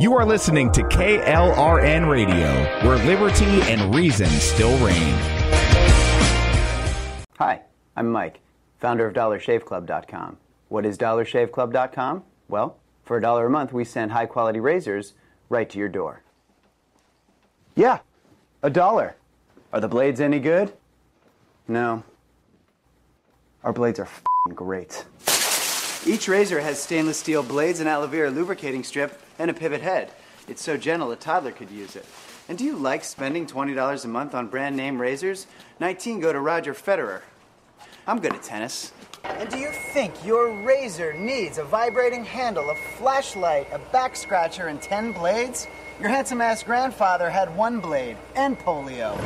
You are listening to KLRN Radio, where liberty and reason still reign. Hi, I'm Mike, founder of DollarShaveClub.com. What is DollarShaveClub.com? Well, for a dollar a month, we send high quality razors right to your door. Yeah, a dollar. Are the blades any good? No. Our blades are great. Each razor has stainless steel blades, and aloe vera lubricating strip, and a pivot head. It's so gentle a toddler could use it. And do you like spending $20 a month on brand name razors? 19 go to Roger Federer. I'm good at tennis. And do you think your razor needs a vibrating handle, a flashlight, a back scratcher, and 10 blades? Your handsome ass grandfather had one blade and polio.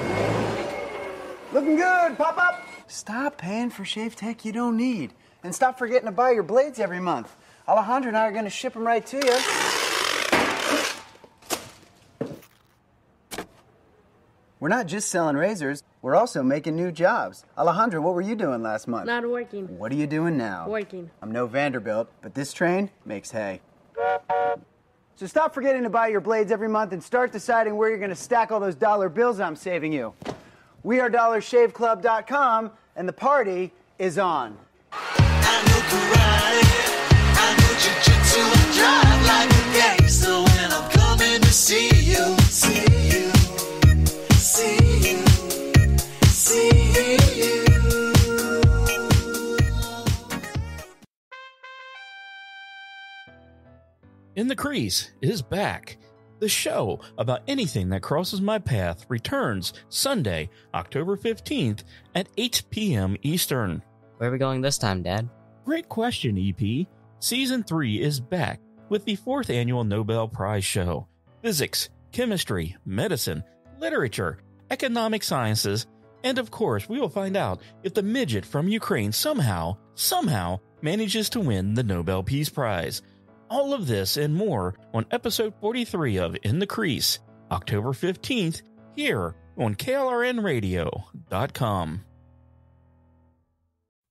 Looking good, pop up! Stop paying for shave tech you don't need. And stop forgetting to buy your blades every month. Alejandro and I are going to ship them right to you. We're not just selling razors, we're also making new jobs. Alejandro, what were you doing last month? Not working. What are you doing now? Working. I'm no Vanderbilt, but this train makes hay. So stop forgetting to buy your blades every month and start deciding where you're going to stack all those dollar bills I'm saving you. We are DollarShaveClub.com, and the party is on. I know karate, I know jujitsu, I drive like a gangster In the Crease is back. The show about anything that crosses my path returns Sunday, October 15th at 8 p.m. Eastern. Where are we going this time, Dad? Great question, EP. Season 3 is back with the fourth annual Nobel Prize show. Physics, chemistry, medicine, literature, economic sciences, and of course, we will find out if the midget from Ukraine somehow, somehow manages to win the Nobel Peace Prize. All of this and more on episode 43 of In the Crease, October 15th, here on KLRNradio.com.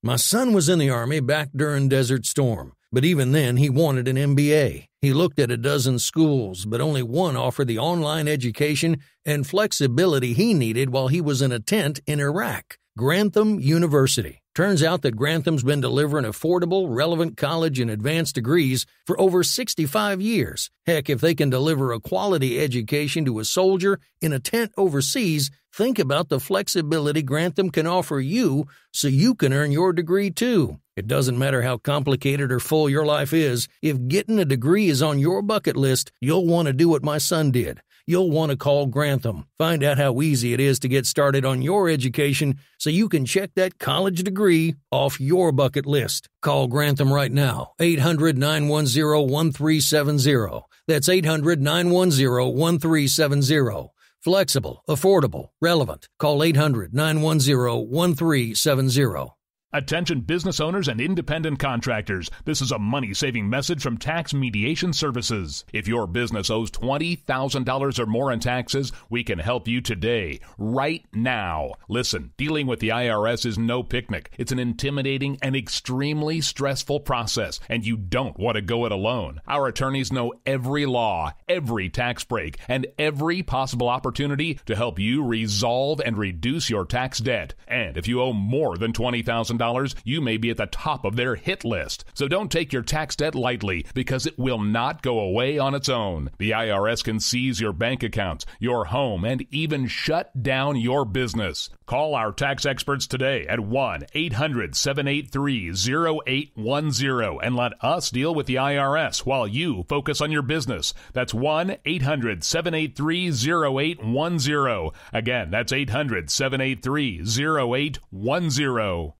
My son was in the Army back during Desert Storm, but even then he wanted an MBA. He looked at a dozen schools, but only one offered the online education and flexibility he needed while he was in a tent in Iraq Grantham University. Turns out that Grantham's been delivering affordable, relevant college and advanced degrees for over 65 years. Heck, if they can deliver a quality education to a soldier in a tent overseas, think about the flexibility Grantham can offer you so you can earn your degree too. It doesn't matter how complicated or full your life is, if getting a degree is on your bucket list, you'll want to do what my son did you'll want to call Grantham. Find out how easy it is to get started on your education so you can check that college degree off your bucket list. Call Grantham right now, 800 910 1370. That's 800 910 1370. Flexible, affordable, relevant. Call 800 910 1370. Attention business owners and independent contractors. This is a money saving message from Tax Mediation Services. If your business owes $20,000 or more in taxes, we can help you today, right now. Listen, dealing with the IRS is no picnic. It's an intimidating and extremely stressful process, and you don't want to go it alone. Our attorneys know every law, every tax break, and every possible opportunity to help you resolve and reduce your tax debt. And if you owe more than $20,000, you may be at the top of their hit list. So don't take your tax debt lightly because it will not go away on its own. The IRS can seize your bank accounts, your home, and even shut down your business. Call our tax experts today at 1 800 783 0810 and let us deal with the IRS while you focus on your business. That's 1 800 783 0810. Again, that's 800 783 0810.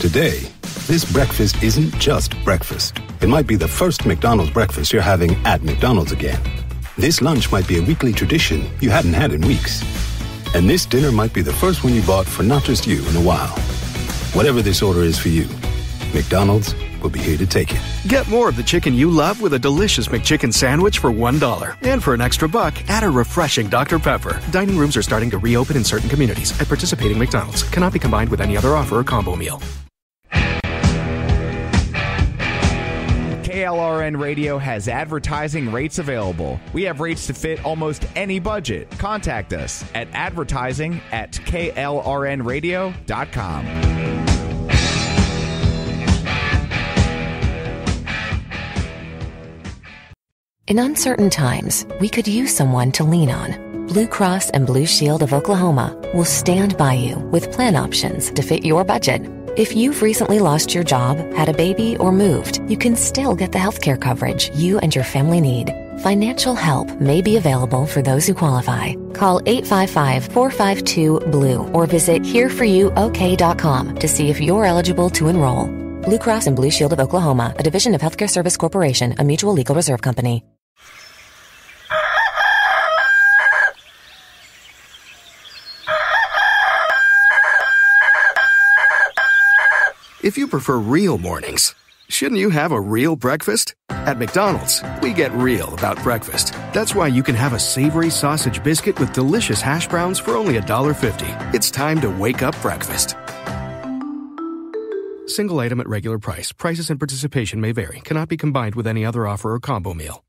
Today, this breakfast isn't just breakfast. It might be the first McDonald's breakfast you're having at McDonald's again. This lunch might be a weekly tradition you hadn't had in weeks. And this dinner might be the first one you bought for not just you in a while. Whatever this order is for you, McDonald's will be here to take it. Get more of the chicken you love with a delicious McChicken sandwich for $1. And for an extra buck, add a refreshing Dr. Pepper. Dining rooms are starting to reopen in certain communities at participating McDonald's. Cannot be combined with any other offer or combo meal. KLRN Radio has advertising rates available. We have rates to fit almost any budget. Contact us at advertising at klrnradio.com. In uncertain times, we could use someone to lean on. Blue Cross and Blue Shield of Oklahoma will stand by you with plan options to fit your budget. If you've recently lost your job, had a baby, or moved, you can still get the healthcare coverage you and your family need. Financial help may be available for those who qualify. Call 855-452-BLUE or visit hereforyouok.com to see if you're eligible to enroll. Blue Cross and Blue Shield of Oklahoma, a division of Healthcare Service Corporation, a mutual legal reserve company. If you prefer real mornings, shouldn't you have a real breakfast? At McDonald's, we get real about breakfast. That's why you can have a savory sausage biscuit with delicious hash browns for only $1.50. It's time to wake up breakfast. Single item at regular price. Prices and participation may vary. Cannot be combined with any other offer or combo meal.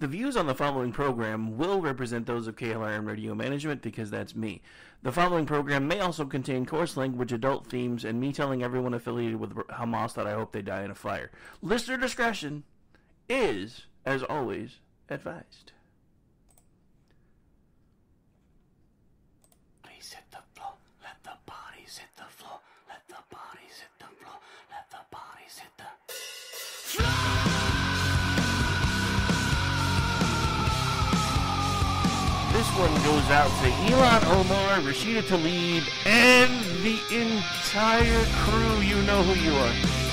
The views on the following program will represent those of KLRN Radio Management because that's me. The following program may also contain coarse language, adult themes, and me telling everyone affiliated with Hamas that I hope they die in a fire. Listener discretion is, as always, advised. One goes out to Ilhan Omar, Rashida Tlaib, and the entire crew. You know who you are.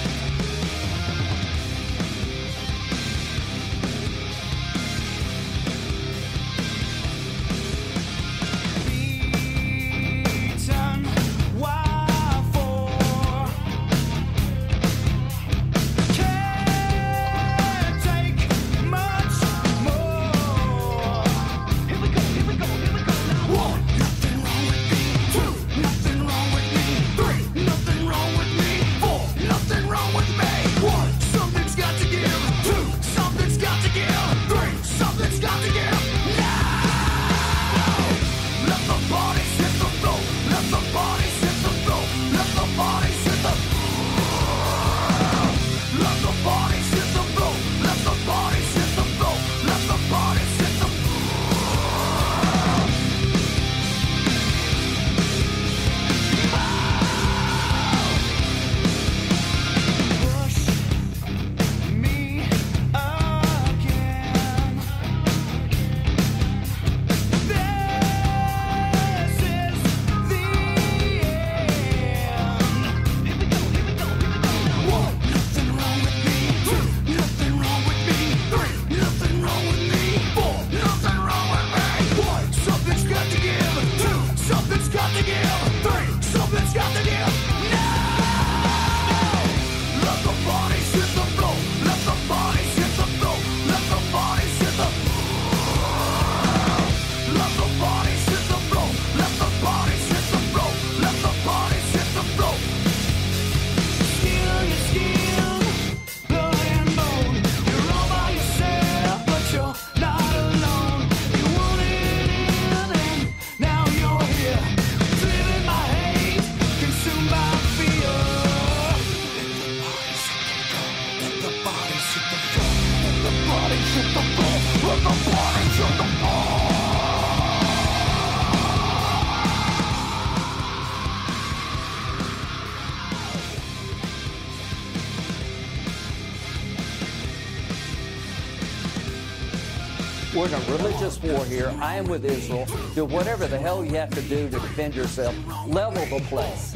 We're in a religious war here. I am with Israel. Do whatever the hell you have to do to defend yourself. Level the place.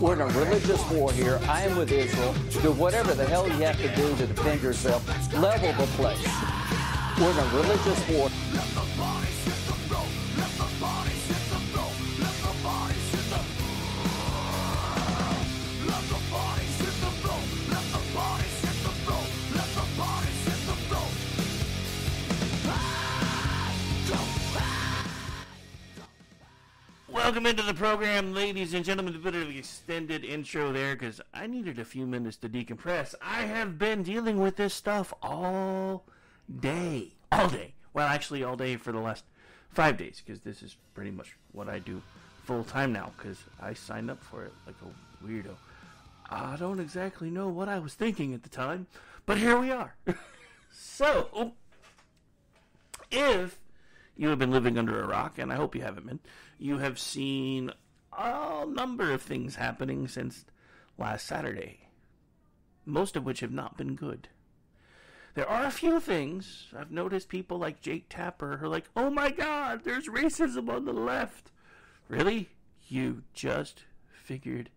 We're in a religious war here. I am with Israel. Do whatever the hell you have to do to defend yourself. Level the place. We're in a religious war. Welcome into the program, ladies and gentlemen. A bit of an extended intro there because I needed a few minutes to decompress. I have been dealing with this stuff all day. All day. Well, actually, all day for the last five days because this is pretty much what I do full time now because I signed up for it like a weirdo. I don't exactly know what I was thinking at the time, but here we are. so, if you have been living under a rock, and I hope you haven't been, you have seen a number of things happening since last Saturday, most of which have not been good. There are a few things. I've noticed people like Jake Tapper who are like, oh my god, there's racism on the left. Really? You just figured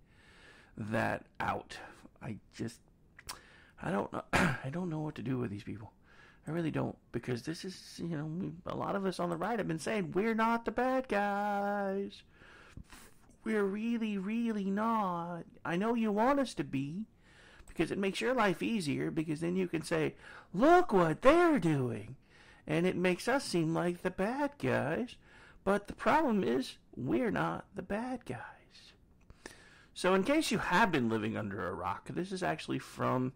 that out. I just I don't know I don't know what to do with these people. I really don't because this is you know we, a lot of us on the right have been saying we're not the bad guys. We're really really not. I know you want us to be because it makes your life easier because then you can say look what they're doing and it makes us seem like the bad guys. But the problem is we're not the bad guys. So, in case you have been living under a rock, this is actually from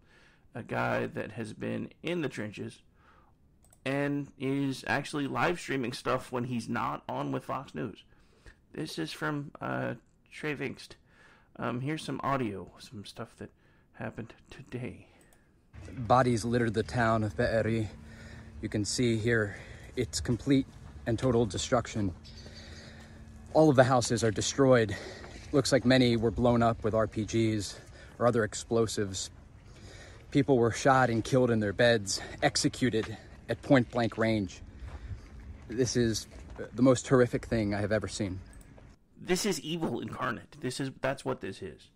a guy that has been in the trenches and is actually live streaming stuff when he's not on with Fox News. This is from uh, Trey Yingst. Um, here's some audio, some stuff that happened today. Bodies littered the town of Be'eri. You can see here it's complete and total destruction. All of the houses are destroyed. Looks like many were blown up with RPGs or other explosives. People were shot and killed in their beds, executed at point blank range. This is the most horrific thing I have ever seen. This is evil incarnate. This is that's what this is.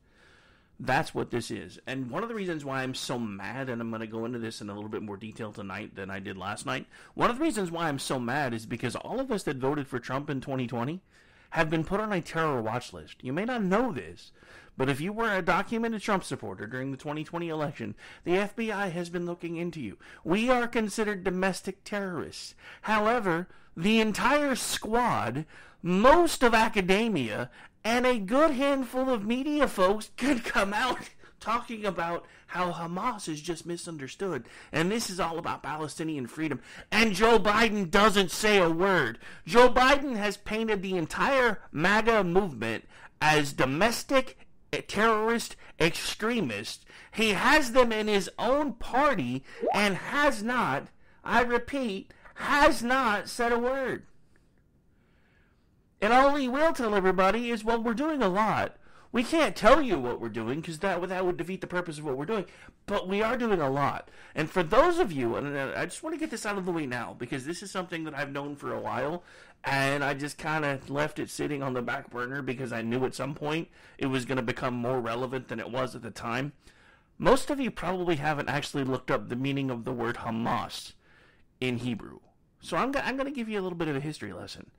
That's what this is. And one of the reasons why I'm so mad, and I'm going to go into this in a little bit more detail tonight than I did last night. One of the reasons why I'm so mad is because all of us that voted for Trump in 2020 have been put on a terror watch list. You may not know this, but if you were a documented Trump supporter during the 2020 election, the FBI has been looking into you. We are considered domestic terrorists. However, the entire squad, most of academia, and a good handful of media folks could come out talking about how Hamas is just misunderstood and this is all about Palestinian freedom. And Joe Biden doesn't say a word. Joe Biden has painted the entire MAGA movement as domestic eh, terrorist extremists. He has them in his own party and has not, I repeat, has not said a word. And all he will tell everybody is, well, we're doing a lot. We can't tell you what we're doing because that, that would defeat the purpose of what we're doing. But we are doing a lot. And for those of you, and I just want to get this out of the way now because this is something that I've known for a while. And I just kind of left it sitting on the back burner because I knew at some point it was going to become more relevant than it was at the time. Most of you probably haven't actually looked up the meaning of the word Hamas in Hebrew. So I'm, I'm going to give you a little bit of a history lesson.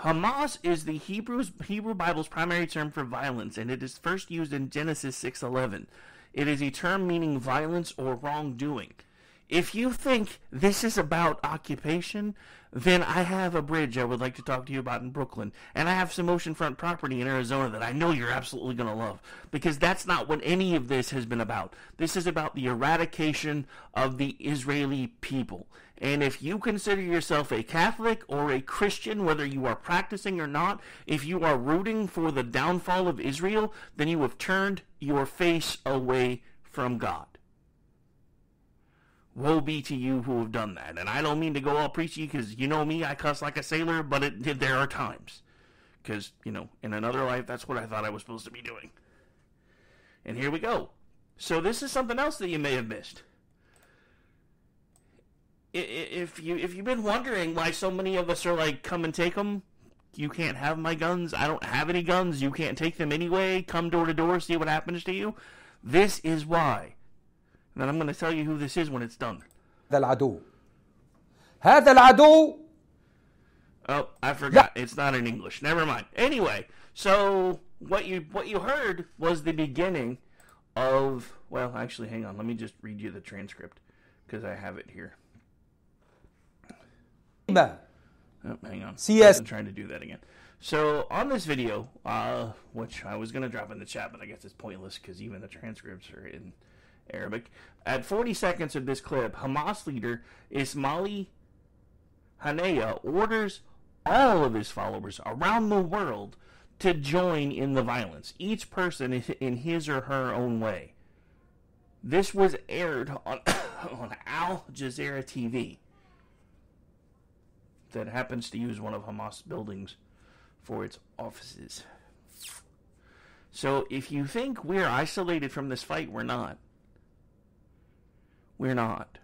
Hamas is the Hebrews, Hebrew Bible's primary term for violence, and it is first used in Genesis 6:11. It is a term meaning violence or wrongdoing. If you think this is about occupation, then I have a bridge I would like to talk to you about in Brooklyn, and I have some oceanfront property in Arizona that I know you're absolutely going to love, because that's not what any of this has been about. This is about the eradication of the Israeli people. And if you consider yourself a Catholic or a Christian, whether you are practicing or not, if you are rooting for the downfall of Israel, then you have turned your face away from God. Woe be to you who have done that. And I don't mean to go all preachy because you know me, I cuss like a sailor, but it, there are times. Because, you know, in another life, that's what I thought I was supposed to be doing. And here we go. So this is something else that you may have missed If you if you've been wondering why so many of us are like, come and take them, you can't have my guns. I don't have any guns. You can't take them anyway. Come door to door, see what happens to you. This is why. And then I'm going to tell you who this is when it's done. هذا العدو هذا العدو Oh, I forgot. It's not in English. Never mind. Anyway, so what you what you heard was the beginning of well, actually, hang on. Let me just read you the transcript because I have it here. Oh, hang on. CS I'm trying to do that again. So on this video, uh, which I was gonna drop in the chat, but I guess it's pointless because even the transcripts are in Arabic. At 40 seconds of this clip, Hamas leader Ismaili Haniyeh orders all of his followers around the world to join in the violence, each person in his or her own way. This was aired on, on Al Jazeera TV, that happens to use one of Hamas buildings for its offices. So if you think we're isolated from this fight, we're not. We're not.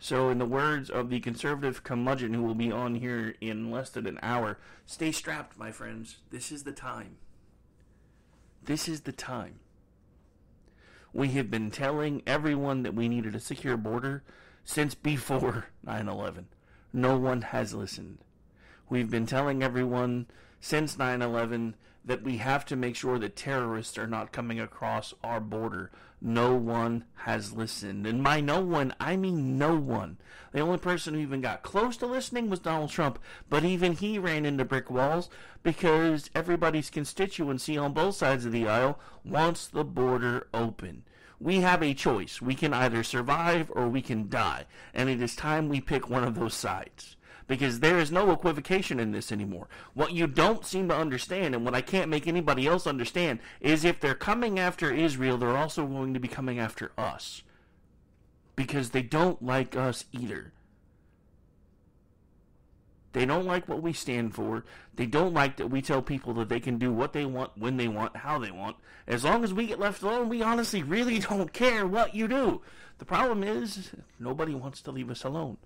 So, in the words of the conservative curmudgeon who will be on here in less than an hour, stay strapped, my friends. This is the time. This is the time. We have been telling everyone that we needed a secure border since before 9 11. No one has listened. We've been telling everyone since 9 11 that we have to make sure that terrorists are not coming across our border. No one has listened. And by no one, I mean no one. The only person who even got close to listening was Donald Trump, but even he ran into brick walls because everybody's constituency on both sides of the aisle wants the border open. We have a choice. We can either survive or we can die. And it is time we pick one of those sides because there is no equivocation in this anymore. What you don't seem to understand, and what I can't make anybody else understand, is if they're coming after Israel, they're also going to be coming after us. Because they don't like us either. They don't like what we stand for. They don't like that we tell people that they can do what they want, when they want, how they want. As long as we get left alone, we honestly really don't care what you do. The problem is, nobody wants to leave us alone.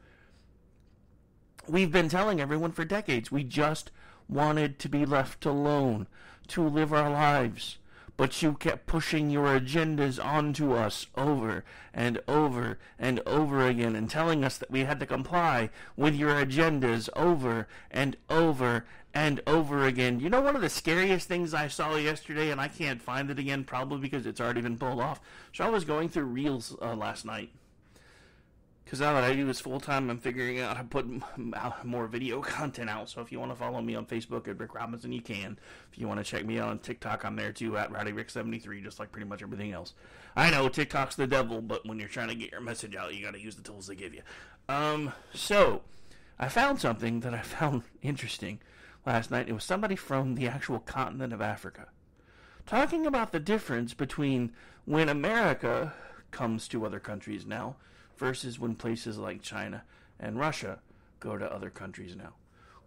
We've been telling everyone for decades we just wanted to be left alone, to live our lives. But you kept pushing your agendas onto us over and over and over again and telling us that we had to comply with your agendas over and over and over again. You know, one of the scariest things I saw yesterday, and I can't find it again probably because it's already been pulled off. So I was going through Reels uh, last night because now that I do this full time, I'm figuring out how to put more video content out. So if you want to follow me on Facebook at Rick Robinson, you can. If you want to check me out on TikTok, I'm there too at RowdyRick73, just like pretty much everything else. I know TikTok's the devil, but when you're trying to get your message out, you got to use the tools they give you. Um, so I found something that I found interesting last night. It was somebody from the actual continent of Africa talking about the difference between when America comes to other countries now versus when places like China and Russia go to other countries now.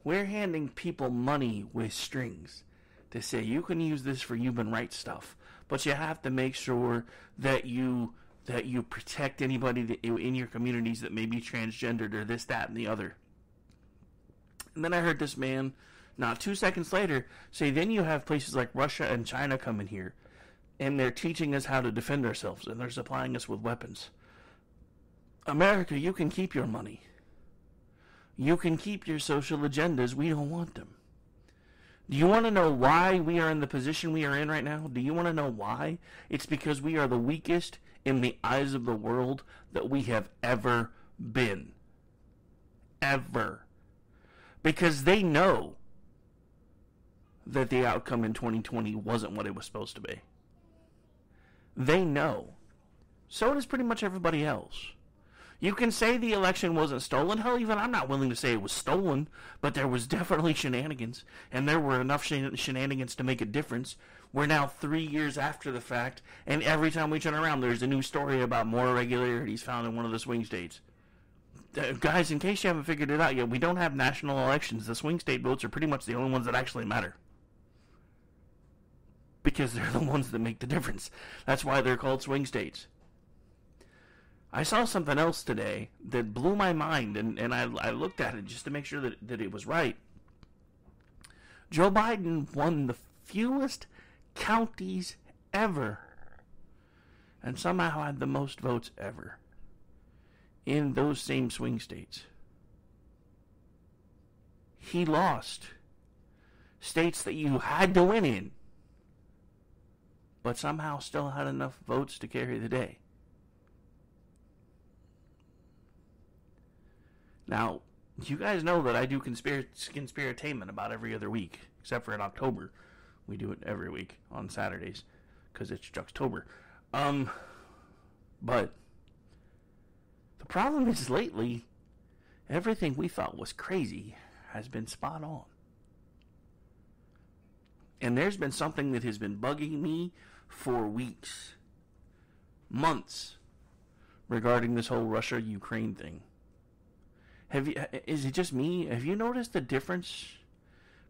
We're handing people money with strings to say you can use this for human rights stuff, but you have to make sure that you that you protect anybody that, in your communities that may be transgendered or this, that, and the other. And then I heard this man, not two seconds later, say, then you have places like Russia and China coming here, and they're teaching us how to defend ourselves, and they're supplying us with weapons. America, you can keep your money. You can keep your social agendas. We don't want them. Do you want to know why we are in the position we are in right now? Do you want to know why? It's because we are the weakest in the eyes of the world that we have ever been. Ever. Because they know that the outcome in 2020 wasn't what it was supposed to be. They know. So does pretty much everybody else. You can say the election wasn't stolen. Hell, even I'm not willing to say it was stolen, but there was definitely shenanigans, and there were enough shen- shenanigans to make a difference. We're now three years after the fact, and every time we turn around, there's a new story about more irregularities found in one of the swing states. Uh, guys, in case you haven't figured it out yet, we don't have national elections. The swing state votes are pretty much the only ones that actually matter. Because they're the ones that make the difference. That's why they're called swing states. I saw something else today that blew my mind, and, and I, I looked at it just to make sure that, that it was right. Joe Biden won the fewest counties ever, and somehow had the most votes ever in those same swing states. He lost states that you had to win in, but somehow still had enough votes to carry the day. Now, you guys know that I do conspiracy conspiratainment about every other week, except for in October. We do it every week on Saturdays because it's Juxtober. Um, but the problem is lately, everything we thought was crazy has been spot on. And there's been something that has been bugging me for weeks, months, regarding this whole Russia Ukraine thing. Have you? Is it just me? Have you noticed the difference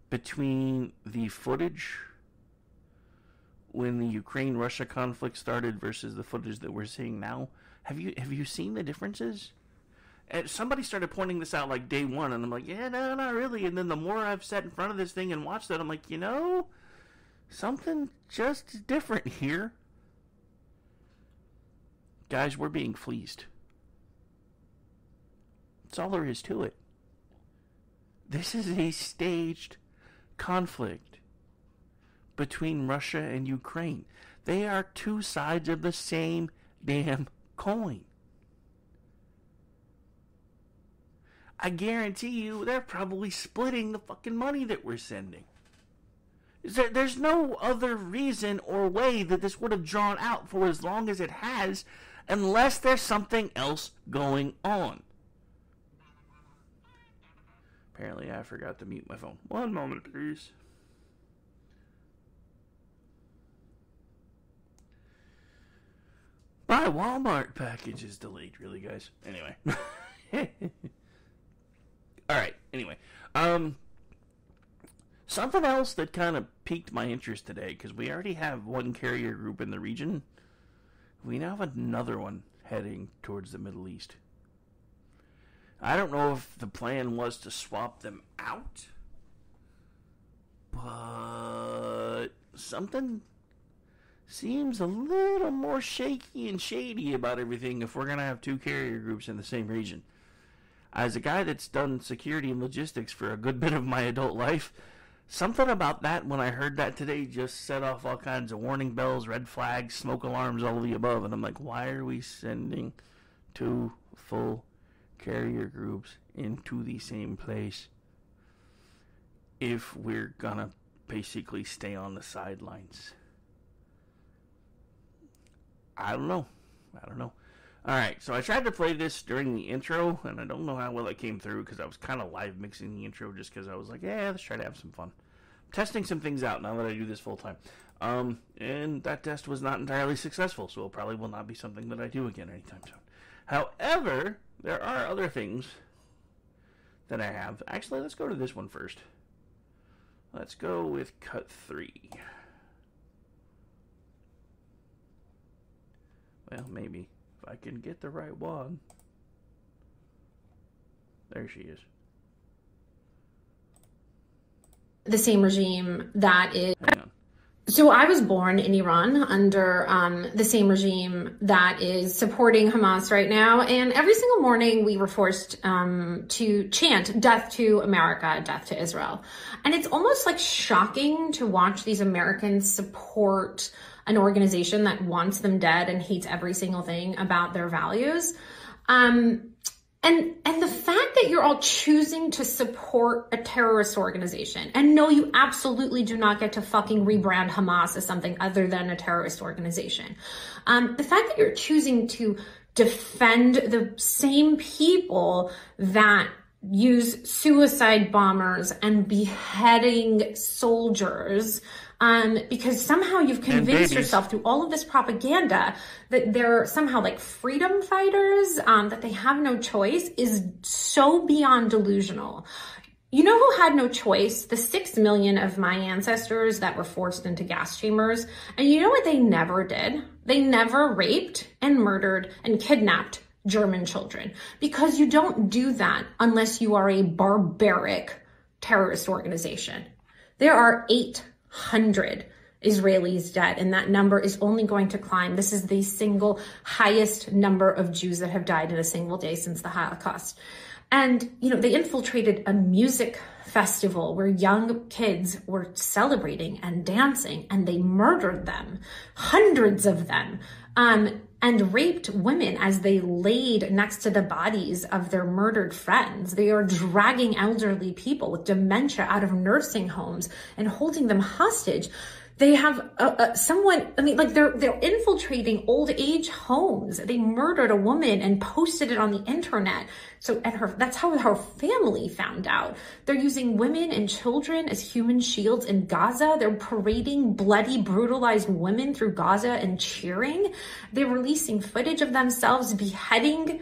between the footage when the Ukraine Russia conflict started versus the footage that we're seeing now? Have you have you seen the differences? And somebody started pointing this out like day one, and I'm like, yeah, no, not really. And then the more I've sat in front of this thing and watched it, I'm like, you know, something just different here. Guys, we're being fleeced. That's all there is to it. This is a staged conflict between Russia and Ukraine. They are two sides of the same damn coin. I guarantee you they're probably splitting the fucking money that we're sending. There, there's no other reason or way that this would have drawn out for as long as it has unless there's something else going on. Apparently, I forgot to mute my phone. One moment, please. My Walmart package is delayed, really, guys. Anyway. All right. Anyway, um, something else that kind of piqued my interest today because we already have one carrier group in the region. We now have another one heading towards the Middle East. I don't know if the plan was to swap them out, but something seems a little more shaky and shady about everything if we're going to have two carrier groups in the same region. As a guy that's done security and logistics for a good bit of my adult life, something about that when I heard that today just set off all kinds of warning bells, red flags, smoke alarms, all of the above. And I'm like, why are we sending two full carrier groups into the same place if we're gonna basically stay on the sidelines? I don't know. I don't know. All right, so I tried to play this during the intro, and I don't know how well it came through because I was kind of live mixing the intro just because I was like, yeah, let's try to have some fun. testing some things out now that I do this full time. Um, and that test was not entirely successful, so it probably will not be something that I do again anytime soon. However, there are other things that I have. Actually, let's go to this one first. Let's go with cut three. Well, maybe. If I can get the right one. There she is. the same regime that is. So I was born in Iran under um, the same regime that is supporting Hamas right now, and every single morning we were forced um, to chant "Death to America, Death to Israel," and it's almost like shocking to watch these Americans support an organization that wants them dead and hates every single thing about their values. Um, and and the fact that you're all choosing to support a terrorist organization and no you absolutely do not get to fucking rebrand hamas as something other than a terrorist organization. Um, the fact that you're choosing to defend the same people that use suicide bombers and beheading soldiers um, because somehow you've convinced yourself through all of this propaganda that they're somehow like freedom fighters, um, that they have no choice is so beyond delusional. You know who had no choice? The six million of my ancestors that were forced into gas chambers. And you know what they never did? They never raped and murdered and kidnapped German children because you don't do that unless you are a barbaric terrorist organization. There are 800 Israelis dead, and that number is only going to climb. This is the single highest number of Jews that have died in a single day since the Holocaust. And, you know, they infiltrated a music festival where young kids were celebrating and dancing, and they murdered them, hundreds of them. Um, and raped women as they laid next to the bodies of their murdered friends. They are dragging elderly people with dementia out of nursing homes and holding them hostage. They have uh, uh, someone. I mean, like they're they're infiltrating old age homes. They murdered a woman and posted it on the internet. So, and her that's how her family found out. They're using women and children as human shields in Gaza. They're parading bloody, brutalized women through Gaza and cheering. They're releasing footage of themselves beheading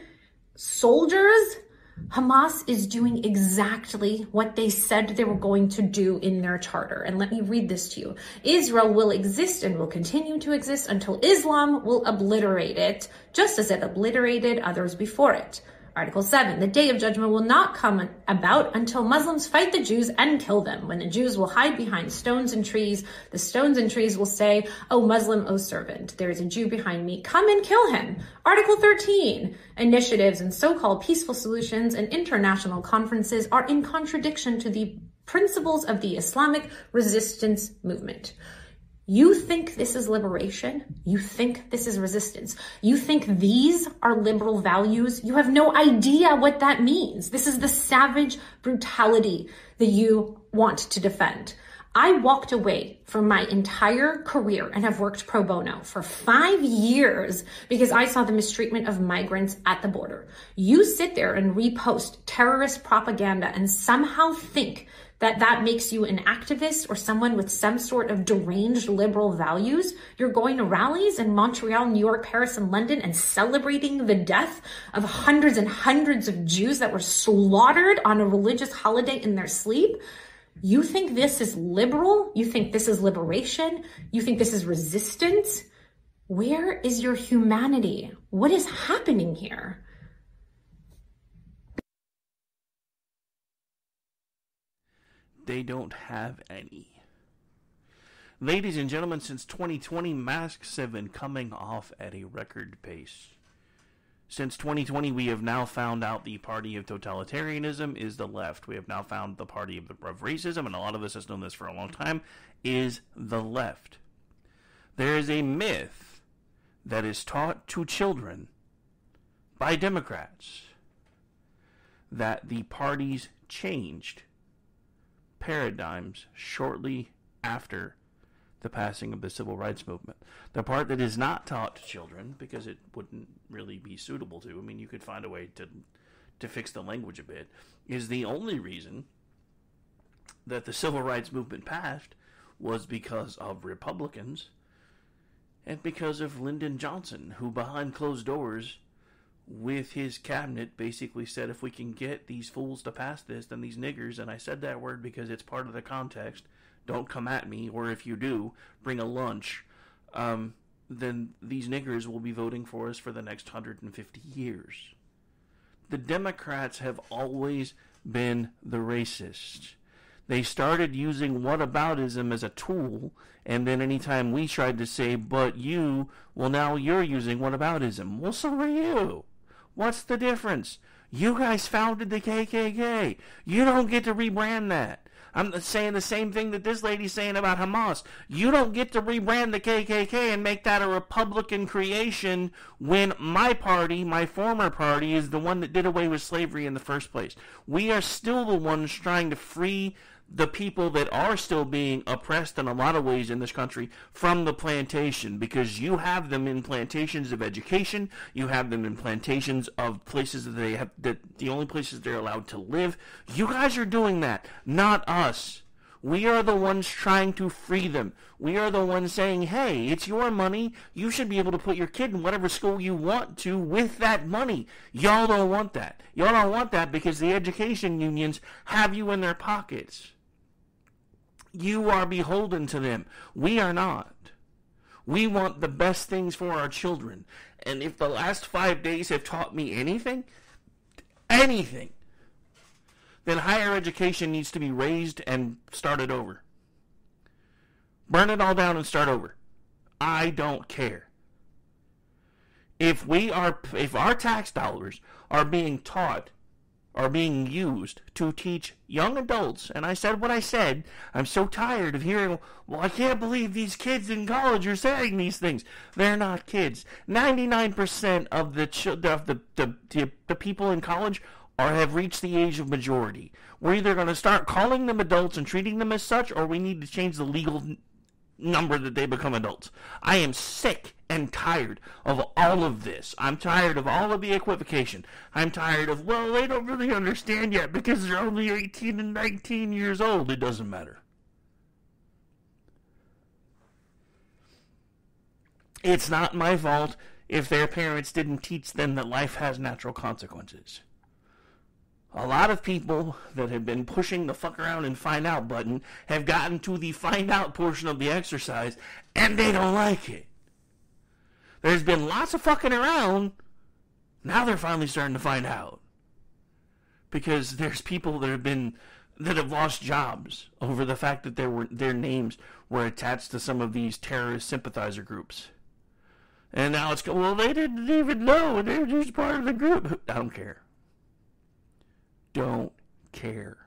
soldiers. Hamas is doing exactly what they said they were going to do in their charter. And let me read this to you. Israel will exist and will continue to exist until Islam will obliterate it, just as it obliterated others before it. Article 7. The day of judgment will not come about until Muslims fight the Jews and kill them. When the Jews will hide behind stones and trees, the stones and trees will say, O Muslim, O servant, there is a Jew behind me. Come and kill him. Article 13. Initiatives and so-called peaceful solutions and international conferences are in contradiction to the principles of the Islamic resistance movement. You think this is liberation? You think this is resistance? You think these are liberal values? You have no idea what that means. This is the savage brutality that you want to defend. I walked away from my entire career and have worked pro bono for five years because I saw the mistreatment of migrants at the border. You sit there and repost terrorist propaganda and somehow think that that makes you an activist or someone with some sort of deranged liberal values. You're going to rallies in Montreal, New York, Paris, and London and celebrating the death of hundreds and hundreds of Jews that were slaughtered on a religious holiday in their sleep. You think this is liberal? You think this is liberation? You think this is resistance? Where is your humanity? What is happening here? They don't have any. Ladies and gentlemen, since 2020, masks have been coming off at a record pace. Since 2020, we have now found out the party of totalitarianism is the left. We have now found the party of, of racism, and a lot of us has known this for a long time, is the left. There is a myth that is taught to children by Democrats that the parties changed paradigms shortly after the passing of the civil rights movement. The part that is not taught to children, because it wouldn't really be suitable to, I mean, you could find a way to, to fix the language a bit, is the only reason that the civil rights movement passed was because of Republicans and because of Lyndon Johnson, who behind closed doors with his cabinet basically said if we can get these fools to pass this, then these niggers, and I said that word because it's part of the context, don't come at me, or if you do, bring a lunch, um, then these niggers will be voting for us for the next 150 years. The Democrats have always been the racists. They started using whataboutism as a tool, and then anytime we tried to say, but you, well, now you're using whataboutism. Well, so are you. What's the difference? You guys founded the KKK. You don't get to rebrand that. I'm saying the same thing that this lady's saying about Hamas. You don't get to rebrand the KKK and make that a Republican creation when my party, my former party, is the one that did away with slavery in the first place. We are still the ones trying to free the people that are still being oppressed in a lot of ways in this country from the plantation because you have them in plantations of education you have them in plantations of places that they have that the only places they're allowed to live. You guys are doing that not us we are the ones trying to free them. We are the ones saying, hey, it's your money. You should be able to put your kid in whatever school you want to with that money. Y'all don't want that. Y'all don't want that because the education unions have you in their pockets. You are beholden to them. We are not. We want the best things for our children. And if the last five days have taught me anything, anything, then higher education needs to be raised and started over. Burn it all down and start over. I don't care. If we are if our tax dollars are being taught are being used to teach young adults, and I said what I said. I'm so tired of hearing, well, I can't believe these kids in college are saying these things. They're not kids. 99% of the, of the, the, the, the people in college or have reached the age of majority. We're either going to start calling them adults and treating them as such, or we need to change the legal number that they become adults. I am sick and tired of all of this. I'm tired of all of the equivocation. I'm tired of, well, they don't really understand yet because they're only 18 and 19 years old. It doesn't matter. It's not my fault if their parents didn't teach them that life has natural consequences. A lot of people that have been pushing the fuck around and find out button have gotten to the find out portion of the exercise and they don't like it. There's been lots of fucking around. Now they're finally starting to find out. Because there's people that have been that have lost jobs over the fact that were their names were attached to some of these terrorist sympathizer groups. And now it's well they didn't even know they're just part of the group. I don't care don't care.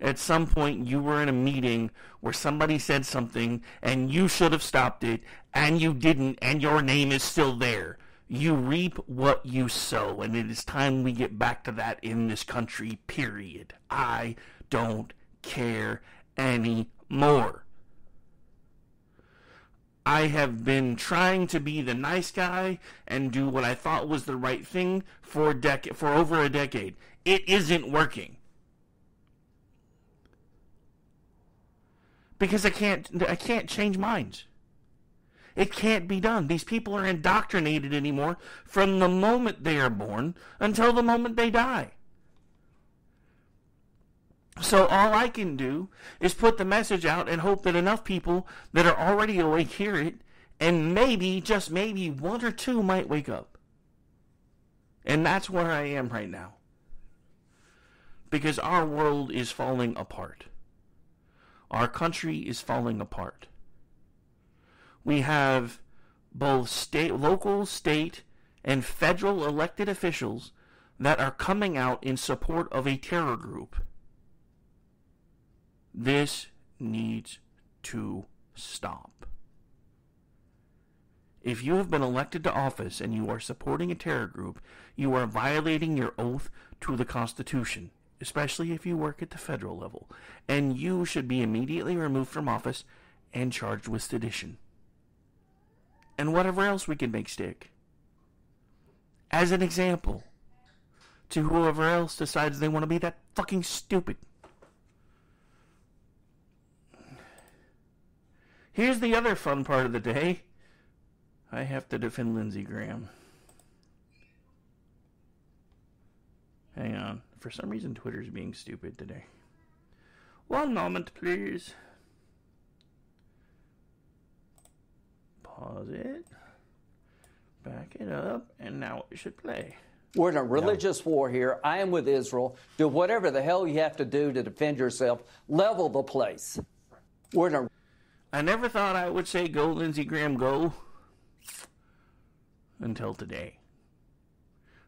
At some point, you were in a meeting where somebody said something and you should have stopped it and you didn't, and your name is still there. You reap what you sow, and it is time we get back to that in this country, period. I don't care anymore. I have been trying to be the nice guy and do what I thought was the right thing for dec- for over a decade. It isn't working. Because I can't I can't change minds. It can't be done. These people are indoctrinated anymore from the moment they are born until the moment they die. So all I can do is put the message out and hope that enough people that are already awake hear it, and maybe, just maybe, one or two might wake up. And that's where I am right now. Because our world is falling apart. Our country is falling apart. We have both state, local, state, and federal elected officials that are coming out in support of a terror group. This needs to stop. If you have been elected to office and you are supporting a terror group, you are violating your oath to the Constitution, especially if you work at the federal level, and you should be immediately removed from office and charged with sedition. And whatever else we can make stick. As an example to whoever else decides they want to be that fucking stupid. Here's the other fun part of the day. I have to defend Lindsey Graham. Hang on. For some reason, Twitter's being stupid today. One moment, please. Pause it. Back it up, and now it should play. We're in a religious war here. I am with Israel. Do whatever the hell you have to do to defend yourself. Level the place. We're in a I never thought I would say go Lindsey Graham go until today.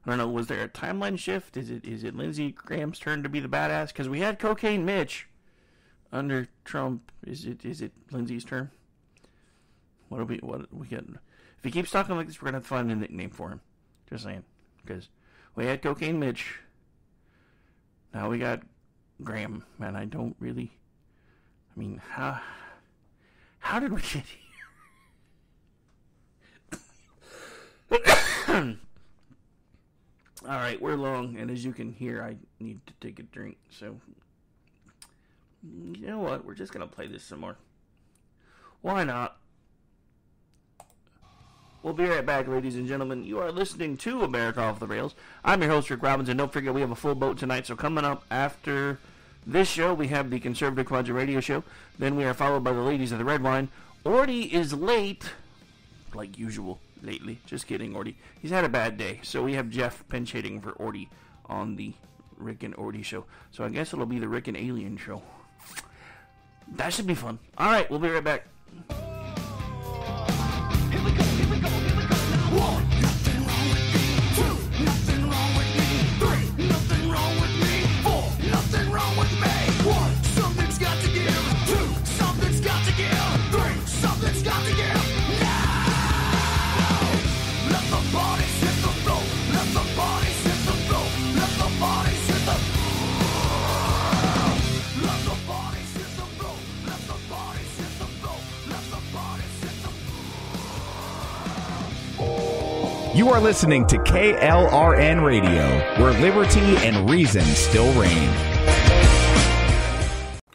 I don't know. Was there a timeline shift? Is it is it Lindsey Graham's turn to be the badass? Because we had Cocaine Mitch under Trump. Is it is it Lindsey's turn? What do we what we get? If he keeps talking like this, we're gonna have to find a nickname for him. Just saying. Because we had Cocaine Mitch. Now we got Graham, and I don't really. I mean, how how did we get here? All right, we're long, and as you can hear, I need to take a drink. So, you know what? We're just gonna play this some more. Why not? We'll be right back, ladies and gentlemen. You are listening to America Off the Rails. I'm your host, Rick Robbins, and don't forget we have a full boat tonight. So coming up after this show, we have the Conservative Curmudgeon Radio Show. Then we are followed by the Ladies of the Red Wine. Orty is late, like usual lately. Just kidding, Orty. He's had a bad day. So we have Jeff pinch hitting for Orty on the Rick and Orty show. So I guess it'll be the Rick and Alien show. That should be fun. All right, we'll be right back. Are listening to KLRN Radio, where liberty and reason still reign.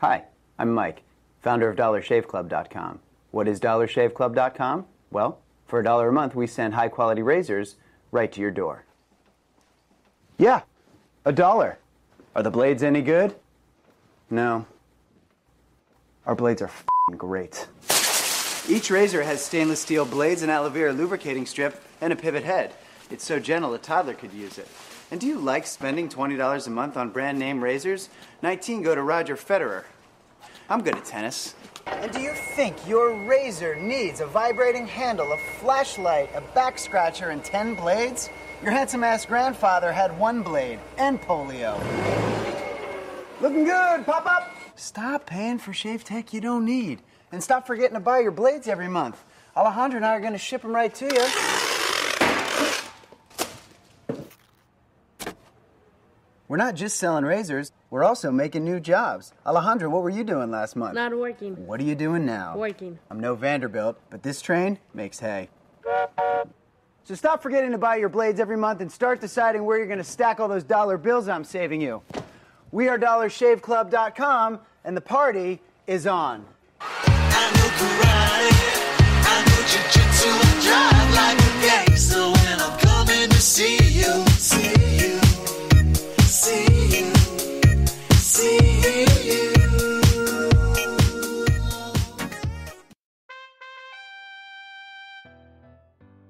Hi, I'm Mike, founder of DollarShaveClub.com. What is DollarShaveClub.com? Well, for a dollar a month, we send high quality razors right to your door. Yeah, a dollar. Are the blades any good? No. Our blades are great. Each razor has stainless steel blades, and aloe vera lubricating strip, and a pivot head. It's so gentle a toddler could use it. And do you like spending $20 a month on brand name razors? 19 go to Roger Federer. I'm good at tennis. And do you think your razor needs a vibrating handle, a flashlight, a back scratcher, and 10 blades? Your handsome ass grandfather had one blade and polio. Looking good, pop up! Stop paying for shave tech you don't need. And stop forgetting to buy your blades every month. Alejandro and I are going to ship them right to you. We're not just selling razors, we're also making new jobs. Alejandro, what were you doing last month? Not working. What are you doing now? Working. I'm no Vanderbilt, but this train makes hay. So stop forgetting to buy your blades every month and start deciding where you're going to stack all those dollar bills I'm saving you. We are DollarShaveClub.com, and the party is on. I know jujitsu and drive like a gangster when I'm coming to see you,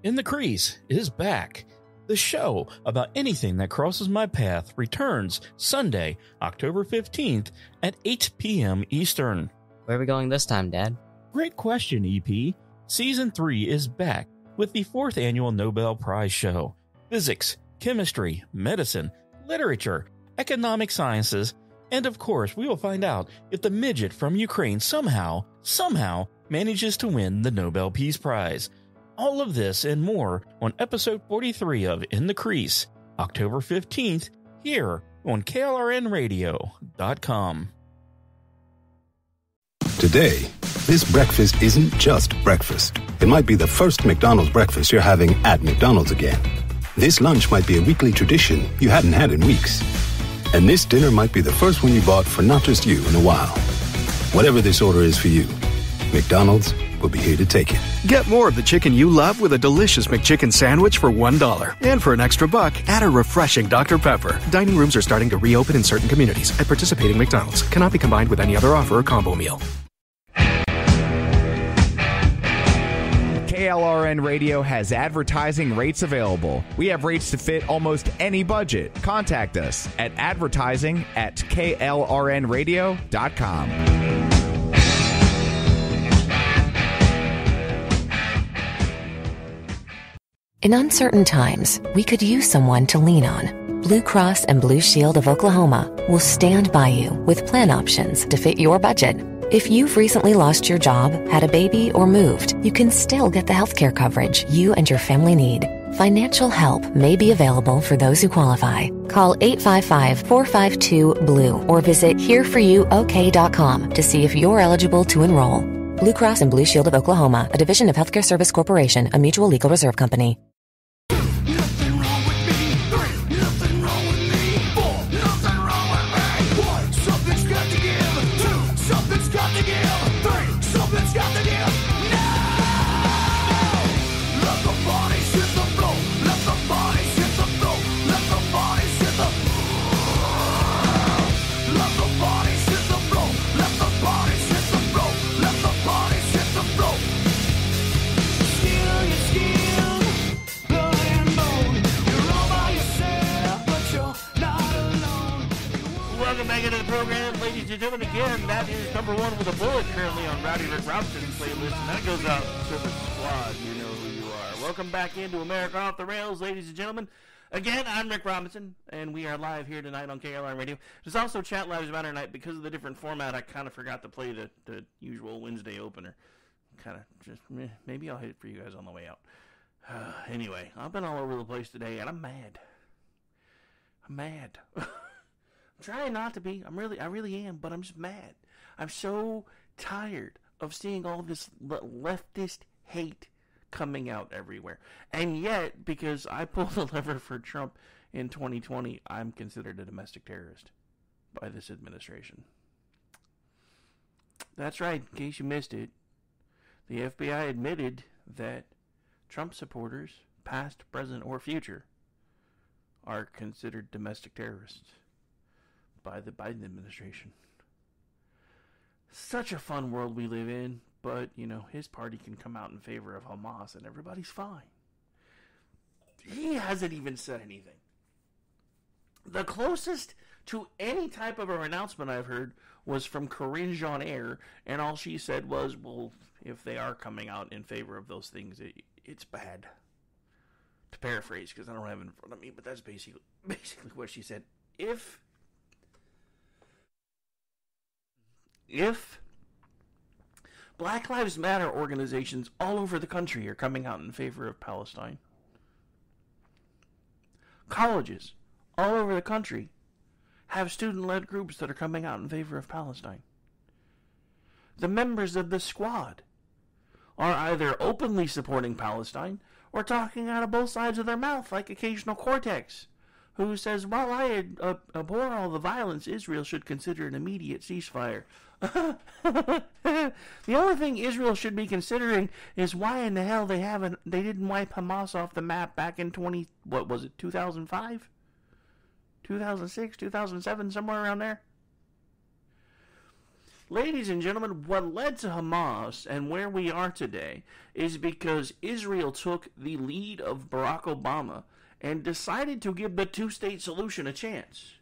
In the Crease is back. The show about anything that crosses my path returns Sunday, October 15th at 8 p.m. Eastern. Where are we going this time, Dad? Great question, EP. Season 3 is back with the fourth annual Nobel Prize show. Physics, chemistry, medicine, literature, economic sciences, and of course, we will find out if the midget from Ukraine somehow, somehow manages to win the Nobel Peace Prize. All of this and more on episode 43 of In the Crease, October 15th, here on KLRNradio.com. Today, this breakfast isn't just breakfast. It might be the first McDonald's breakfast you're having at McDonald's again. This lunch might be a weekly tradition you hadn't had in weeks. And this dinner might be the first one you bought for not just you in a while. Whatever this order is for you, McDonald's will be here to take it. Get more of the chicken you love with a delicious McChicken sandwich for $1. And for an extra buck, add a refreshing Dr. Pepper. Dining rooms are starting to reopen in certain communities at participating McDonald's. Cannot be combined with any other offer or combo meal. KLRN Radio has advertising rates available. We have rates to fit almost any budget. Contact us at advertising at klrnradio.com. In uncertain times, we could use someone to lean on. Blue Cross and Blue Shield of Oklahoma will stand by you with plan options to fit your budget. If you've recently lost your job, had a baby, or moved, you can still get the healthcare coverage you and your family need. Financial help may be available for those who qualify. Call 855-452-BLUE or visit hereforyouok.com to see if you're eligible to enroll. Blue Cross and Blue Shield of Oklahoma, a division of Healthcare Service Corporation, a mutual legal reserve company. And gentlemen. Again, that is number one with a bullet currently on Rowdy Rick Robinson's playlist, and that goes out to the squad. You know who you are. Welcome back into America Off the Rails, ladies and gentlemen. Again, I'm Rick Robinson, and we are live here tonight on KLRN Radio. There's also Chat Lives tonight because of the different format. I kind of forgot to play the, the usual Wednesday opener. Kind of just maybe I'll hit it for you guys on the way out. anyway, I've been all over the place today, and I'm mad. I'm mad. Trying not to be. I'm really, I really am, but I'm just mad. I'm so tired of seeing all this leftist hate coming out everywhere. And yet, because I pulled the lever for Trump in 2020, I'm considered a domestic terrorist by this administration. That's right, in case you missed it. The FBI admitted that Trump supporters, past, present, or future, are considered domestic terrorists by the Biden administration. Such a fun world we live in, but, you know, his party can come out in favor of Hamas and everybody's fine. He hasn't even said anything. The closest to any type of a announcement I've heard was from Karine Jean-Pierre, and all she said was, well, if they are coming out in favor of those things, it, it's bad. To paraphrase, because I don't have it in front of me, but that's basically basically what she said. If if Black Lives Matter organizations all over the country are coming out in favor of Palestine, colleges all over the country have student led groups that are coming out in favor of Palestine. The members of the squad are either openly supporting Palestine or talking out of both sides of their mouth, like occasional Cortex, who says, While I abhor all the violence, Israel should consider an immediate ceasefire. the only thing Israel should be considering is why in the hell they haven't they didn't wipe Hamas off the map back in 20 what was it 2005 2006 2007 somewhere around there Ladies and gentlemen, what led to Hamas and where we are today is because Israel took the lead of Barack Obama and decided to give the two state solution a chance.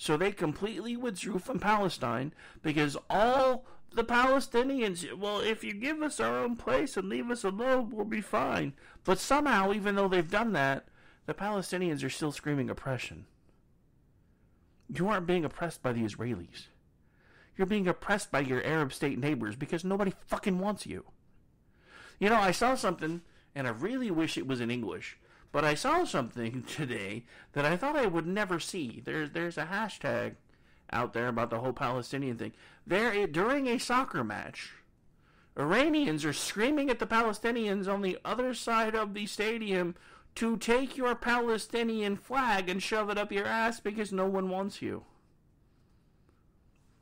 So they completely withdrew from Palestine because all the Palestinians, well, if you give us our own place and leave us alone, we'll be fine. But somehow, even though they've done that, the Palestinians are still screaming oppression. You aren't being oppressed by the Israelis. You're being oppressed by your Arab state neighbors because nobody fucking wants you. You know, I saw something, and I really wish it was in English, but I saw something today that I thought I would never see. There's there's a hashtag out there about the whole Palestinian thing. There eh, during a soccer match, Iranians are screaming at the Palestinians on the other side of the stadium to take your Palestinian flag and shove it up your ass because no one wants you.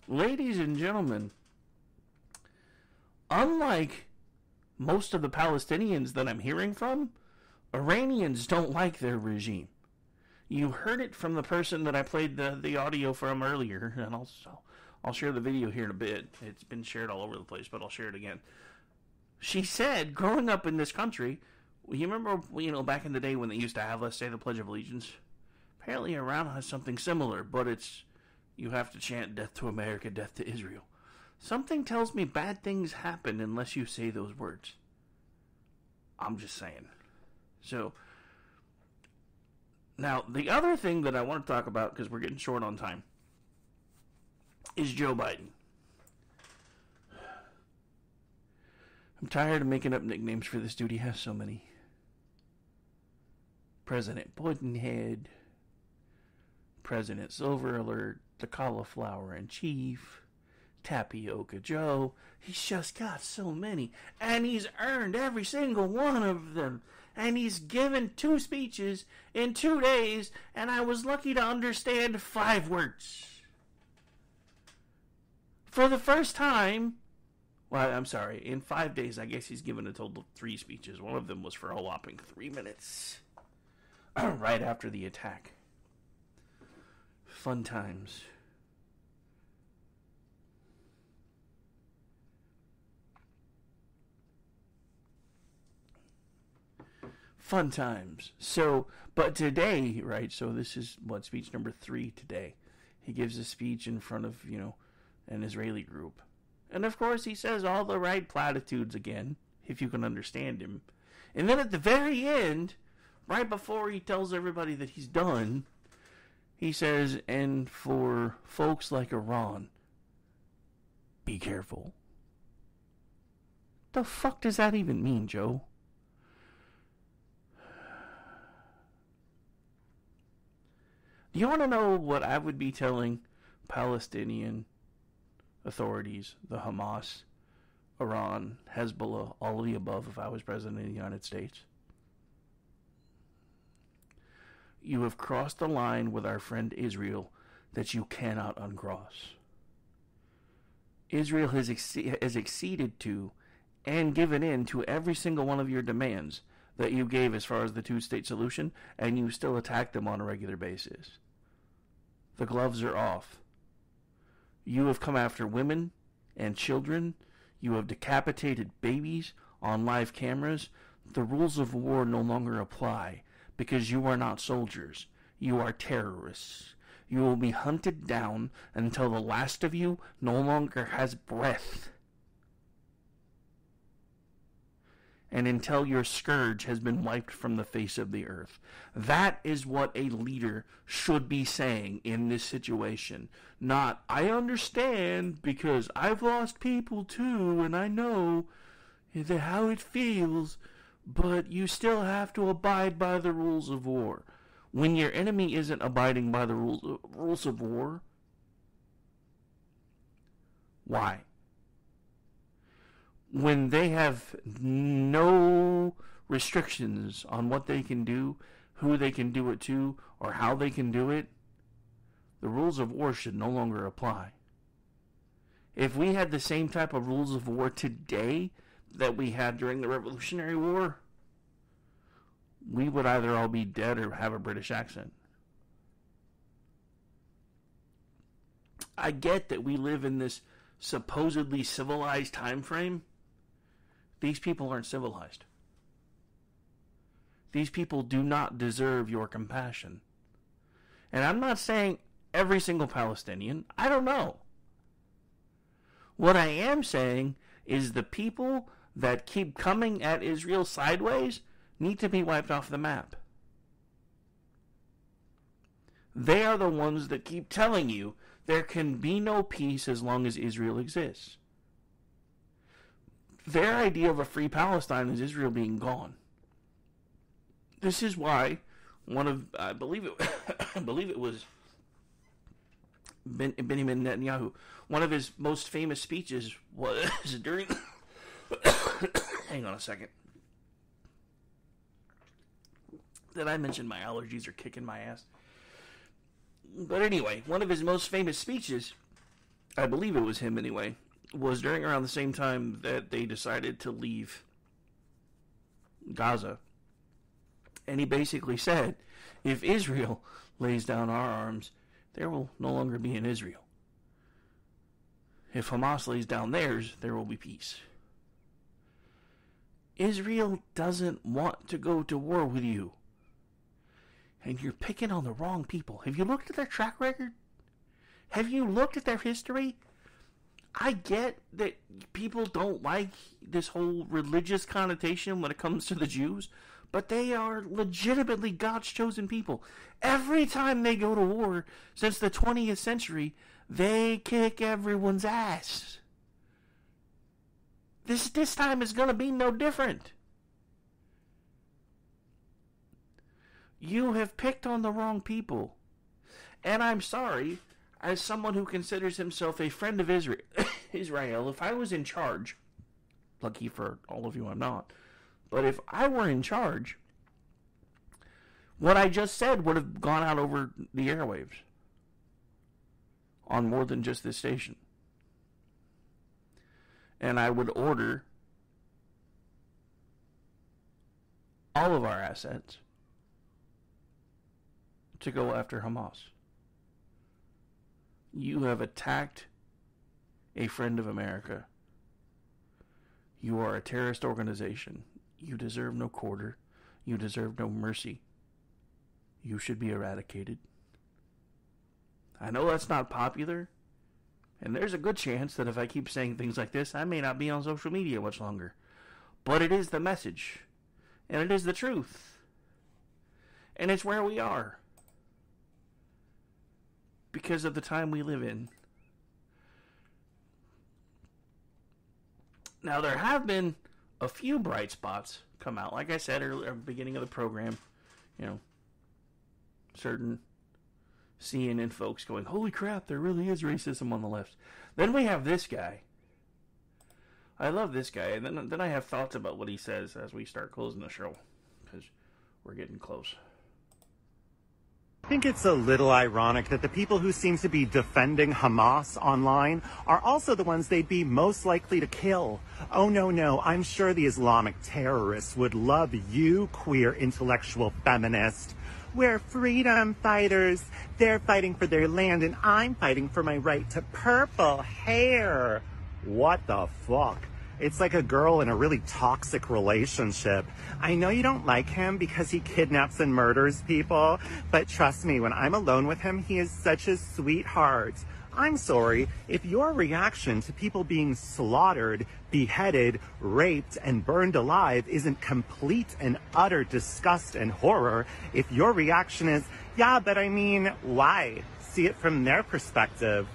Ladies and gentlemen, unlike most of the Palestinians that I'm hearing from, Iranians don't like their regime. You heard it from the person that I played the, the audio from earlier, and I'll, I'll share the video here in a bit. It's been shared all over the place, but I'll share it again. She said, growing up in this country, you remember, you know, back in the day when they used to have let's say the Pledge of Allegiance? Apparently, Iran has something similar, but it's you have to chant death to America, death to Israel. Something tells me bad things happen unless you say those words. I'm just saying. So, now the other thing that I want to talk about, because we're getting short on time, is Joe Biden. I'm tired of making up nicknames for this dude. He has so many. President Puddinhead, President Silver Alert, the cauliflower in chief, Tapioca Joe. He's just got so many. And he's earned every single one of them. And he's given two speeches in two days, and I was lucky to understand five words. For the first time, well, I'm sorry, in five days, I guess he's given a total of three speeches. One of them was for a whopping three minutes, right after the attack. Fun times. Fun times. So, but today, right? So this is what speech number three today. He gives a speech in front of you know an Israeli group, and of course he says all the right platitudes again, if you can understand him. And then at the very end, right before he tells everybody that he's done, he says, and for folks like Iran, be careful. The fuck does that even mean, Joe? Do you want to know what I would be telling Palestinian authorities, the Hamas, Iran, Hezbollah, all of the above if I was president of the United States. You have crossed a line with our friend Israel that you cannot uncross. Israel has, exce- has acceded to and given in to every single one of your demands that you gave as far as the two state solution, and you still attack them on a regular basis. The gloves are off. You have come after women and children. You have decapitated babies on live cameras. The rules of war no longer apply because you are not soldiers. You are terrorists. You will be hunted down until the last of you no longer has breath. And until your scourge has been wiped from the face of the earth. That is what a leader should be saying in this situation. Not, I understand because I've lost people too and I know how it feels, but you still have to abide by the rules of war. When your enemy isn't abiding by the rules rules of war, why? When they have no restrictions on what they can do, who they can do it to, or how they can do it, the rules of war should no longer apply. If we had the same type of rules of war today that we had during the Revolutionary War, we would either all be dead or have a British accent. I get that we live in this supposedly civilized time frame. These people aren't civilized. These people do not deserve your compassion. And I'm not saying every single Palestinian. I don't know. What I am saying is the people that keep coming at Israel sideways need to be wiped off the map. They are the ones that keep telling you there can be no peace as long as Israel exists. Their idea of a free Palestine is Israel being gone. This is why one of I believe it I believe it was ben, Benjamin Netanyahu. One of his most famous speeches was during. hang on a second. Did I mention my allergies are kicking my ass? But anyway, one of his most famous speeches, I believe it was him anyway, was during around the same time that they decided to leave Gaza. And he basically said, if Israel lays down our arms, there will no longer be an Israel. If Hamas lays down theirs, there will be peace. Israel doesn't want to go to war with you. And you're picking on the wrong people. Have you looked at their track record? Have you looked at their history? I get that people don't like this whole religious connotation when it comes to the Jews, but they are legitimately God's chosen people. Every time they go to war since the 20th century, they kick everyone's ass. This this time is going to be no different. You have picked on the wrong people. And I'm sorry, as someone who considers himself a friend of Israel, Israel, if I was in charge, lucky for all of you I'm not, but if I were in charge, what I just said would have gone out over the airwaves on more than just this station. And I would order all of our assets to go after Hamas. You have attacked a friend of America. You are a terrorist organization. You deserve no quarter. You deserve no mercy. You should be eradicated. I know that's not popular, and there's a good chance that if I keep saying things like this, I may not be on social media much longer. But it is the message, and it is the truth, and it's where we are because of the time we live in. Now, there have been a few bright spots come out. Like I said earlier, beginning of the program, you know, certain CNN folks going, holy crap, there really is racism on the left. Then we have this guy. I love this guy, and then then I have thoughts about what he says as we start closing the show because we're getting close. I think it's a little ironic that the people who seem to be defending Hamas online are also the ones they'd be most likely to kill. Oh, no, no. I'm sure the Islamic terrorists would love you, queer intellectual feminist. We're freedom fighters. They're fighting for their land, and I'm fighting for my right to purple hair. What the fuck? It's like a girl in a really toxic relationship. I know you don't like him because he kidnaps and murders people, but trust me, when I'm alone with him, he is such a sweetheart. I'm sorry if your reaction to people being slaughtered, beheaded, raped, and burned alive isn't complete and utter disgust and horror. If your reaction is, yeah, but I mean, why? See it from their perspective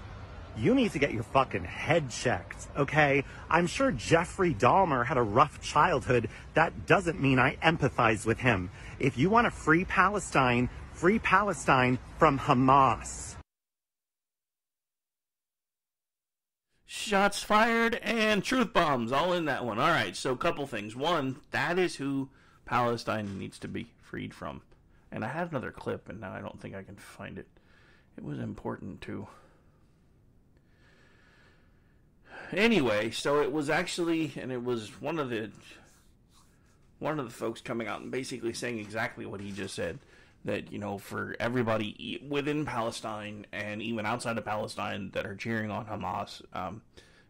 you need to get your fucking head checked, okay? I'm sure Jeffrey Dahmer had a rough childhood. That doesn't mean I empathize with him. If you want to free Palestine, free Palestine from Hamas. Shots fired and truth bombs all in that one. All right, so a couple things. One, that is who Palestine needs to be freed from. And I had another clip, and now I don't think I can find it. It was important too. Anyway, so it was actually, and it was one of the one of the folks coming out and basically saying exactly what he just said that you know for everybody within Palestine and even outside of Palestine that are cheering on Hamas, um,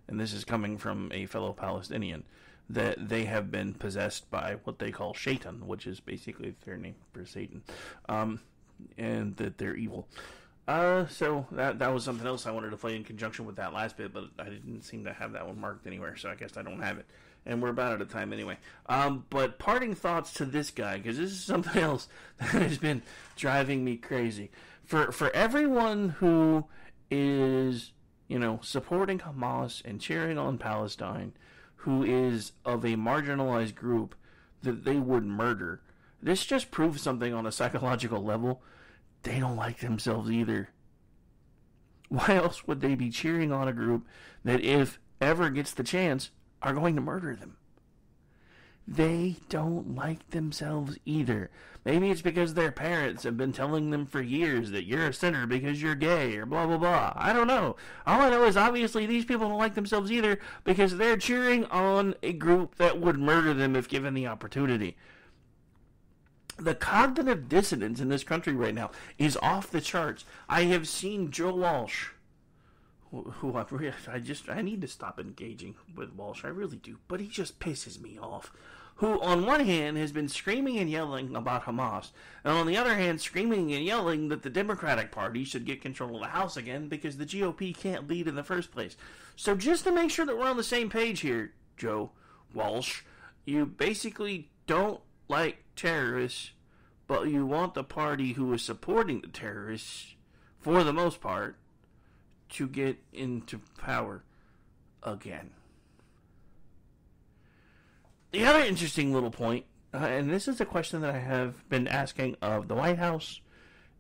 and this is coming from a fellow Palestinian, that they have been possessed by what they call Shaitan, which is basically their name for Satan, um, and that they're evil. Uh, so that that was something else I wanted to play in conjunction with that last bit, but I didn't seem to have that one marked anywhere, so I guess I don't have it. And we're about out of time anyway. Um, but parting thoughts to this guy because this is something else that has been driving me crazy. For for everyone who is you know supporting Hamas and cheering on Palestine, who is of a marginalized group that they would murder, this just proves something on a psychological level they don't like themselves either. Why else would they be cheering on a group that, if ever gets the chance, are going to murder them? They don't like themselves either. Maybe it's because their parents have been telling them for years that you're a sinner because you're gay or blah blah blah. I don't know. All I know is obviously these people don't like themselves either because they're cheering on a group that would murder them if given the opportunity the cognitive dissonance in this country right now is off the charts. I have seen Joe Walsh, who, who I, I just I need to stop engaging with Walsh. I really do, but he just pisses me off. Who, on one hand, has been screaming and yelling about Hamas, and on the other hand, screaming and yelling that the Democratic Party should get control of the House again because the GOP can't lead in the first place. So, just to make sure that we're on the same page here, Joe Walsh, you basically don't like terrorists, but you want the party who is supporting the terrorists, for the most part, to get into power again. The other interesting little point, uh, and this is a question that I have been asking of the White House,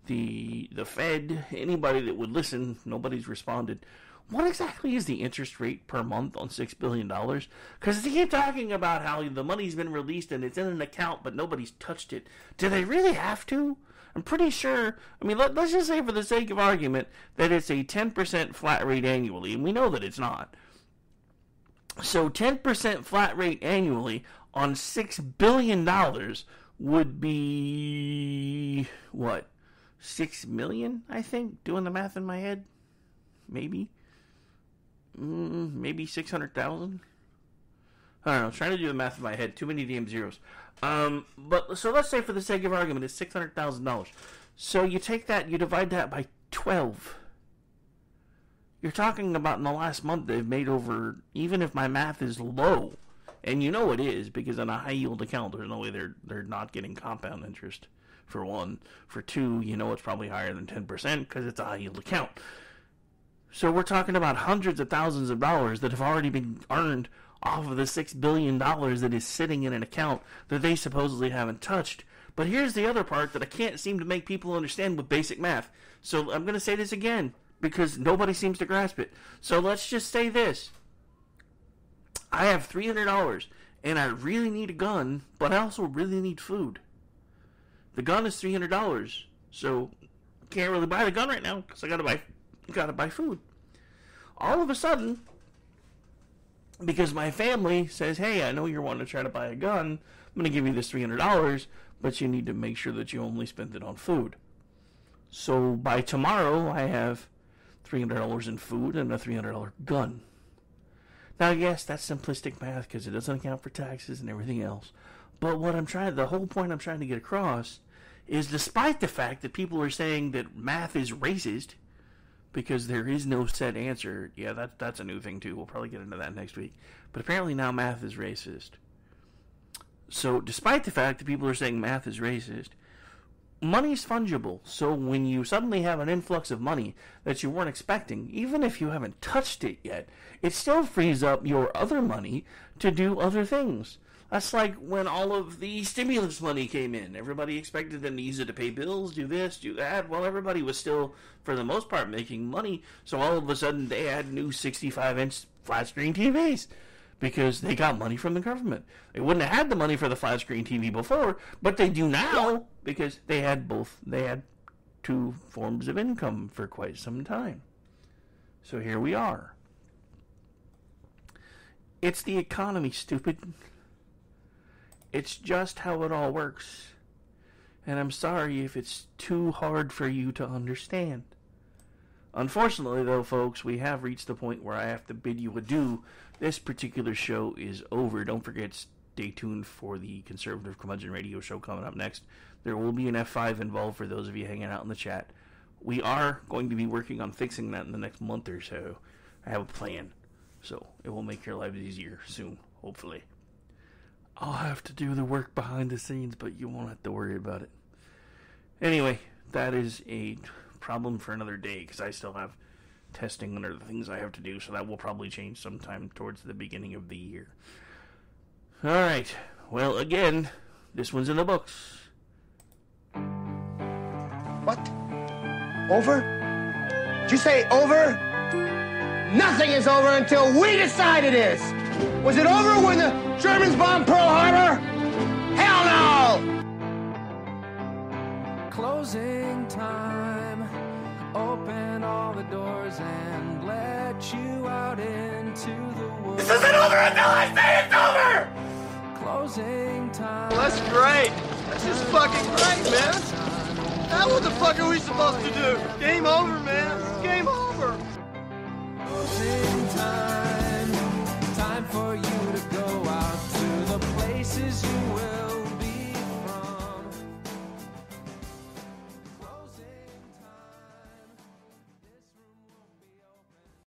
the the Fed, anybody that would listen, nobody's responded. What exactly is the interest rate per month on six billion dollars? Because they keep talking about how the money's been released and it's in an account, but nobody's touched it. Do they really have to? I'm pretty sure. I mean, let, let's just say, for the sake of argument, that it's a 10% flat rate annually, and we know that it's not. So 10% flat rate annually on $6 billion would be what? 6 million, I think, doing the math in my head. Maybe. Mm, maybe 600,000. I don't know. Trying to do the math in my head. Too many damn zeros. Um, but so let's say for the sake of argument, it's six hundred thousand dollars. So you take that, you divide that by twelve. You're talking about in the last month they've made over. Even if my math is low, and you know it is because in a high yield account, there's no way they're they're not getting compound interest. For one, for two, you know it's probably higher than ten percent because it's a high yield account. So we're talking about hundreds of thousands of dollars that have already been earned off of the six billion dollars that is sitting in an account that they supposedly haven't touched. But here's the other part that I can't seem to make people understand with basic math. So I'm going to say this again because nobody seems to grasp it. So let's just say this. I have three hundred dollars, and I really need a gun, but I also really need food. The gun is three hundred dollars, so I can't really buy the gun right now because I gotta buy gotta buy food. All of a sudden, because my family says, "Hey, I know you're wanting to try to buy a gun. I'm going to give you this three hundred dollars, but you need to make sure that you only spend it on food." So by tomorrow, I have three hundred dollars in food and a three hundred dollar gun. Now, yes, that's simplistic math because it doesn't account for taxes and everything else. But what I'm trying, the whole point I'm trying to get across, is despite the fact that people are saying that math is racist, because there is no set answer. Yeah, that that's a new thing too. We'll probably get into that next week. But apparently now math is racist. So despite the fact that people are saying math is racist, money is fungible. So when you suddenly have an influx of money that you weren't expecting, even if you haven't touched it yet, it still frees up your other money to do other things. That's like when all of the stimulus money came in. Everybody expected them to use it to pay bills, do this, do that. Well, everybody was still, for the most part, making money. So all of a sudden, they had new 65 inch flat screen TVs because they got money from the government. They wouldn't have had the money for the flat screen TV before, but they do now because they had both. They had two forms of income for quite some time. So here we are. It's the economy, stupid. It's just how it all works. And I'm sorry if it's too hard for you to understand. Unfortunately, though, folks, we have reached the point where I have to bid you adieu. This particular show is over. Don't forget, stay tuned for the Conservative Curmudgeon Radio show coming up next. There will be an F5 involved for those of you hanging out in the chat. We are going to be working on fixing that in the next month or so. I have a plan. So it will make your lives easier soon, hopefully. I'll have to do the work behind the scenes, but you won't have to worry about it. Anyway, that is a problem for another day because I still have testing and other things I have to do, so that will probably change sometime towards the beginning of the year. All right. Well, again, this one's in the books. What? Over? Did you say over? Nothing is over until we decide it is. Was it over when the Germans bombed Pearl Harbor? Hell no! Closing time. Open all the doors and let you out into the woods. This isn't over until I say it's over! Closing time. Well, that's great. That's just fucking great, man. Now what the fuck are we supposed to do? Game over, man. It's game over. Closing time for you.